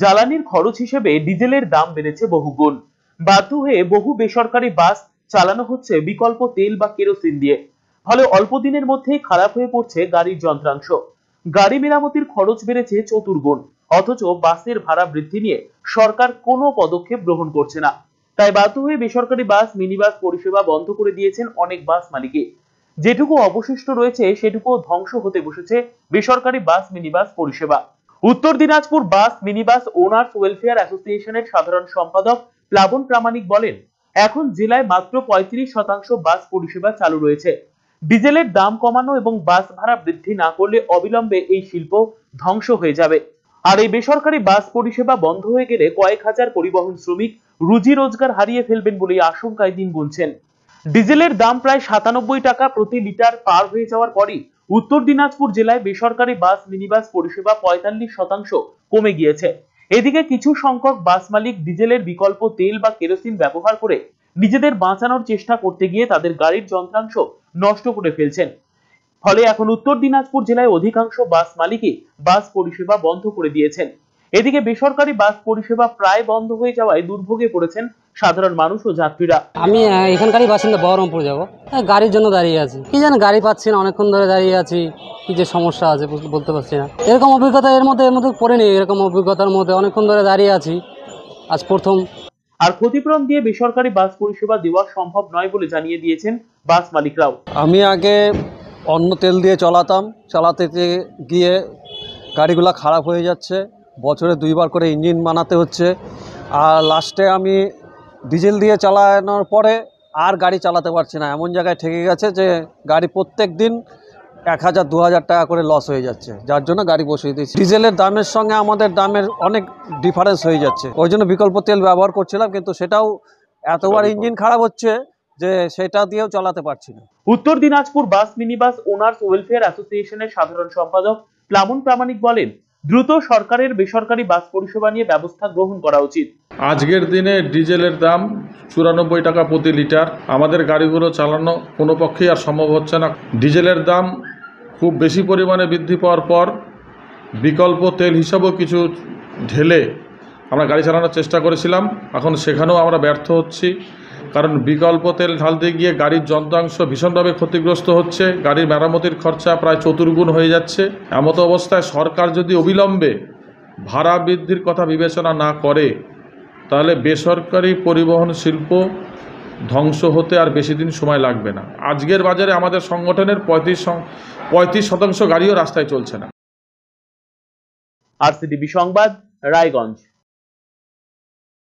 জ্বালানির খরচ হিসেবে ডিজেলের দাম বেড়েছে বহুগুণ। বাধ্য হয়ে বহু বেসরকারি বাস চালানো হচ্ছে বিকল্প তেল বা কেরোসিন দিয়ে। ফলে অল্প দিনের মধ্যেই খারাপ হয়ে পড়ছে গাড়ির যন্ত্রাংশ। গাড়ি মেরামতির খরচ বেড়েছে চতুর্গুণ। অথচ বাসের ভাড়া বৃদ্ধি নিয়ে সরকার কোনো পদক্ষেপ গ্রহণ করছে না। তাই বাধ্য হয়ে বেসরকারি বাস মিনি বাস পরিষেবা বন্ধ করে দিয়েছেন অনেক বাস মালিকই। যেটুকু অবশিষ্ট রয়েছে সেটুকু ধ্বংস হতে বসেছে বেসরকারি বাস মিনি বাস পরিষেবা। Uttar Dinajpur bus mini bus owners welfare অ্যাসোসিয়েশনের সাধারণ সম্পাদক প্লাবন প্রামাণিক বলেন, এখন জেলায় মাত্র পঁয়ত্রিশ শতাংশ বাস পরিষেবা চালু রয়েছে। ডিজেলের দাম কমানো এবং বাস ভাড়া বৃদ্ধি না করলে অবিলম্বে এই শিল্প ধ্বংস হয়ে যাবে। আর এই বেসরকারি বাস পরিষেবা বন্ধ হয়ে গেলে কয়েক হাজার পরিবহন শ্রমিক রুজি রোজগার হারিয়ে ফেলবেন বলে আশঙ্কায় দিন গুনছেন। ডিজেলের দাম প্রায় সাতানব্বই টাকা প্রতি লিটার পার হয়ে যাওয়ার পরই উত্তর দিনাজপুর জেলায় বেসরকারি বাস, মিনিবাস পরিষেবা পঁয়তাল্লিশ শতাংশ কমে গিয়েছে। এদিকে কিছু সংখ্যক বাস মালিক ডিজেলের বিকল্প তেল বা কেরোসিন ব্যবহার করে নিজেদের বাঁচানোর চেষ্টা করতে গিয়ে তাদের গাড়ির যন্ত্রাংশ নষ্ট করে ফেলছেন। ফলে এখন উত্তর দিনাজপুর জেলায় অধিকাংশ বাস মালিকই বাস পরিষেবা বন্ধ করে দিয়েছেন। এদিকে বেসরকারি বাস পরিষেবা প্রায় বন্ধ হয়ে যাওয়ায় দুর্ভোগে পড়েছেন সাধারণ মানুষ ও যাত্রীরা। আমি এখানকারই বাসিন্দা বহরমপুর যাব। হ্যাঁ, গাড়ির জন্য দাঁড়িয়ে আছি। কি জানি গাড়ি পাচ্ছি না অনেকক্ষণ ধরে দাঁড়িয়ে আছি। কি যে সমস্যা আছে বলতে পারছি না। এরকম অভিজ্ঞতা এর মধ্যে এর মধ্যে পড়েনি এরকম অভিজ্ঞতার মধ্যে। অনেকক্ষণ ধরে দাঁড়িয়ে আছি। আজ প্রথম। আর ক্ষতিপূরণ দিয়ে বেসরকারি বাস পরিষেবা দেওয়া সম্ভব নয় বলে জানিয়ে দিয়েছেন বাস মালিকরাও। আমি আগে অন্য তেল দিয়ে চালাতাম। চালাতে গিয়ে গাড়িগুলো খারাপ হয়ে যাচ্ছে। বছরে দুইবার করে ইঞ্জিন বানাতে হচ্ছে। আর লাস্টে আমি ডিজেল দিয়ে চালানোর পরে আর গাড়ি চালাতে পারছি না। এমন জায়গায় ঠেকে গেছে যে গাড়ি প্রত্যেক দিন এক হাজার দু হাজার টাকা করে লস হয়ে যাচ্ছে। যার জন্য গাড়ি বসিয়ে দিয়েছি। ডিজেলের দামের সঙ্গে আমাদের দামের অনেক ডিফারেন্স হয়ে যাচ্ছে। ওই জন্য বিকল্প তেল ব্যবহার করছিলাম কিন্তু সেটাও এতবার ইঞ্জিন খারাপ হচ্ছে যে সেটা দিয়েও চালাতে পারছি না। Uttar Dinajpur bus minibus owners welfare অ্যাসোসিয়েশনের সাধারণ সম্পাদক প্লাবন প্রামাণিক বলেন দ্রুত সরকারের বেসরকারি বাস পরিষেবা নিয়ে ব্যবস্থা গ্রহণ করা উচিত। আজকের দিনে ডিজেলের দাম চুরানব্বই টাকা প্রতি লিটার। আমাদের গাড়িগুলো চালানো কোনো পক্ষেই আর সম্ভব হচ্ছে না। ডিজেলের দাম খুব বেশি পরিমাণে বৃদ্ধি পাওয়ার পর বিকল্প তেল হিসাবেও কিছু ঢেলে আমরা গাড়ি চালানোর চেষ্টা করেছিলাম। এখন সেখানেও আমরা ব্যর্থ হচ্ছি। কারণ বিকল্প তেল ঢালতে গিয়ে গাড়ির যন্ত্রাংশ ভীষণভাবে ক্ষতিগ্রস্ত হচ্ছে। গাড়ির মেরামতির খরচা প্রায় চতুর্গুণ হয়ে যাচ্ছে। এমতো অবস্থায় সরকার যদি অবিলম্বে ভাড়া বৃদ্ধির কথা বিবেচনা না করে, তাহলে বেসরকারি পরিবহন শিল্প ধ্বংস হতে আর বেশি দিন সময় লাগবে না। আজকের বাজারে আমাদের সংগঠনের পঁয়ত্রিশ পঁয়ত্রিশ শতাংশ গাড়িও রাস্তায় চলছে না। আরসিটিভি সংবাদ, রায়গঞ্জ।